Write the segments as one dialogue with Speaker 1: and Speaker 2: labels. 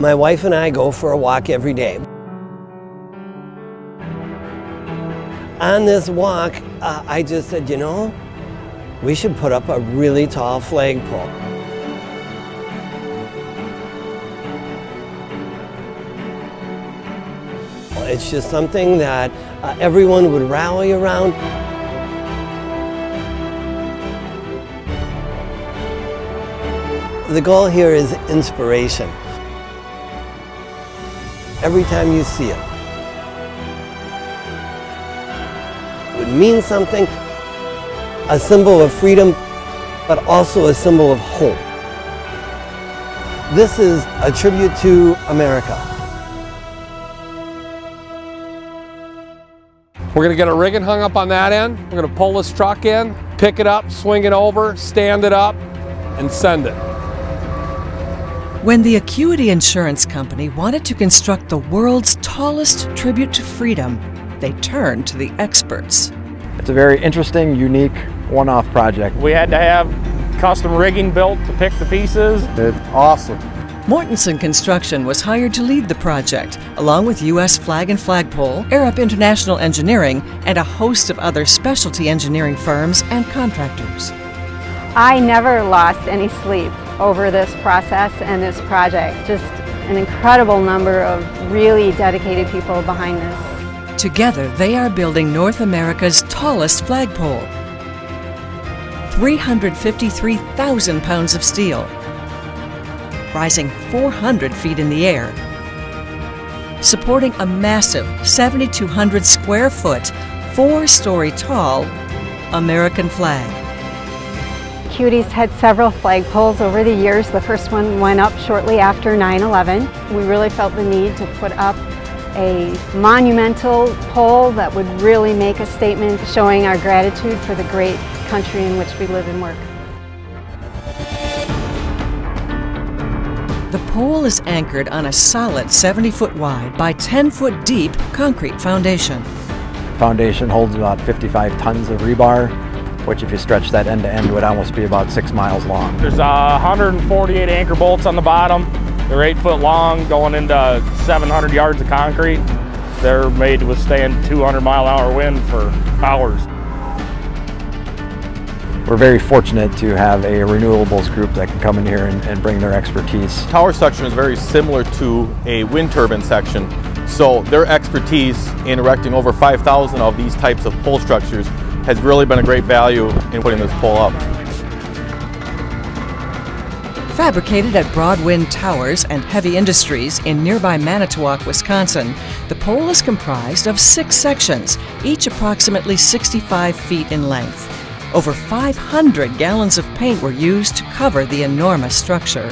Speaker 1: My wife and I go for a walk every day. On this walk, uh, I just said, you know, we should put up a really tall flagpole. It's just something that uh, everyone would rally around. The goal here is inspiration. Every time you see it, it would mean something, a symbol of freedom, but also a symbol of hope. This is a tribute to America.
Speaker 2: We're gonna get a rigging hung up on that end. We're gonna pull this truck in, pick it up, swing it over, stand it up, and send it.
Speaker 3: When the Acuity Insurance Company wanted to construct the world's tallest tribute to freedom, they turned to the experts.
Speaker 4: It's a very interesting, unique, one-off project.
Speaker 5: We had to have custom rigging built to pick the pieces.
Speaker 6: It's awesome.
Speaker 3: Mortenson Construction was hired to lead the project, along with U.S. Flag and Flagpole, Arup International Engineering, and a host of other specialty engineering firms and contractors.
Speaker 7: I never lost any sleep over this process and this project. Just an incredible number of really dedicated people behind this.
Speaker 3: Together, they are building North America's tallest flagpole. 353,000 pounds of steel, rising 400 feet in the air, supporting a massive 7,200 square foot, four story tall American flag.
Speaker 7: Acuity's had several flagpoles over the years. The first one went up shortly after 9-11. We really felt the need to put up a monumental pole that would really make a statement showing our gratitude for the great country in which we live and work.
Speaker 3: The pole is anchored on a solid 70 foot wide by 10 foot deep concrete foundation.
Speaker 4: Foundation holds about 55 tons of rebar, which if you stretch that end to end would almost be about six miles long.
Speaker 5: There's uh, 148 anchor bolts on the bottom. They're eight foot long, going into 700 yards of concrete. They're made to withstand 200 mile an hour wind for hours.
Speaker 4: We're very fortunate to have a renewables group that can come in here and, and bring their expertise.
Speaker 8: Tower section is very similar to a wind turbine section, so their expertise in erecting over 5,000 of these types of pole structures has really been a great value in putting this pole up.
Speaker 3: Fabricated at Broadwind Towers and Heavy Industries in nearby Manitowoc, Wisconsin, the pole is comprised of six sections, each approximately 65 feet in length. Over 500 gallons of paint were used to cover the enormous structure.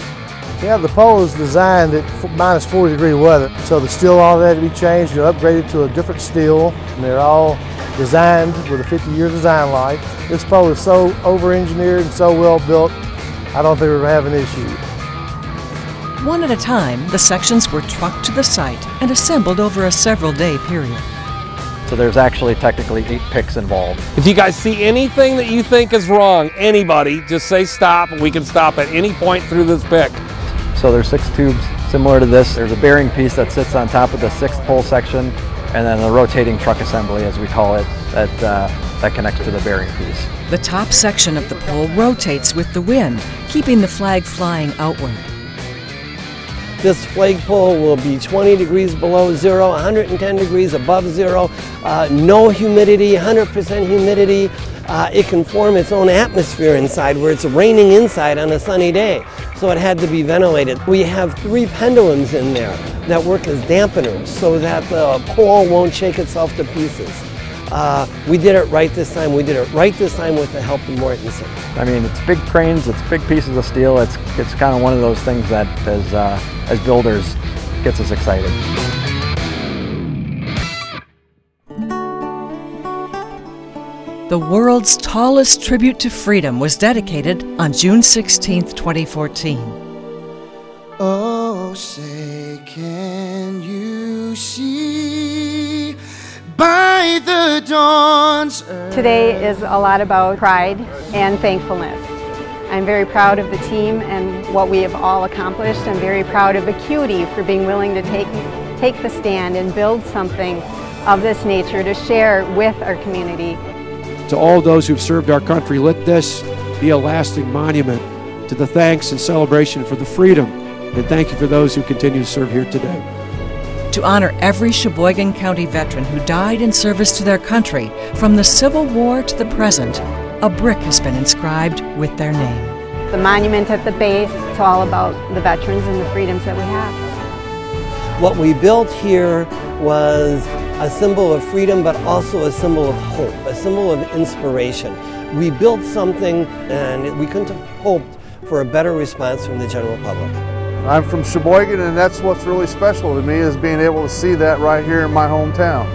Speaker 6: Yeah, the pole is designed at minus 40 degree weather, so the steel all had to be changed and upgraded to a different steel, and they're all designed with a 50 year design life. This pole is so over engineered and so well built, I don't think we're going to have an issue.
Speaker 3: One at a time, the sections were trucked to the site and assembled over a several day period.
Speaker 4: So there's actually technically eight picks involved.
Speaker 2: If you guys see anything that you think is wrong, anybody, just say stop and we can stop at any point through this pick.
Speaker 4: So there's six tubes similar to this. There's a bearing piece that sits on top of the sixth pole section and then the rotating truck assembly as we call it that, uh, that connects to the bearing piece.
Speaker 3: The top section of the pole rotates with the wind, keeping the flag flying outward.
Speaker 1: This flagpole will be 20 degrees below zero, 110 degrees above zero, uh, no humidity, 100% humidity. Uh, it can form its own atmosphere inside where it's raining inside on a sunny day. So it had to be ventilated. We have three pendulums in there that work as dampeners so that the pole won't shake itself to pieces. Uh, we did it right this time. We did it right this time with the help of Mortenson.
Speaker 4: I mean, it's big cranes, it's big pieces of steel. It's, it's kind of one of those things that as, uh, as builders gets us excited.
Speaker 3: The world's tallest tribute to freedom was dedicated on June 16, 2014.
Speaker 9: Oh, say, can you see by the dawn's
Speaker 7: Today is a lot about pride and thankfulness. I'm very proud of the team and what we have all accomplished. I'm very proud of Acuity for being willing to take, take the stand and build something of this nature to share with our community.
Speaker 10: To all those who've served our country, let this be a lasting monument to the thanks and celebration for the freedom. And thank you for those who continue to serve here today.
Speaker 3: To honor every Sheboygan County veteran who died in service to their country, from the Civil War to the present, a brick has been inscribed with their name.
Speaker 7: The monument at the base, it's all about the veterans and the freedoms that we have.
Speaker 1: What we built here was a symbol of freedom, but also a symbol of hope, a symbol of inspiration. We built something and we couldn't have hoped for a better response from the general public.
Speaker 11: I'm from Sheboygan and that's what's really special to me is being able to see that right here in my hometown.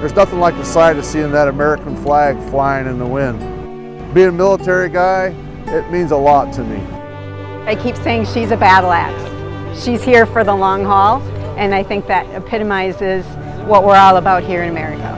Speaker 11: There's nothing like the sight of seeing that American flag flying in the wind. Being a military guy, it means a lot to me.
Speaker 7: I keep saying she's a battle axe. She's here for the long haul and I think that epitomizes what we're all about here in America.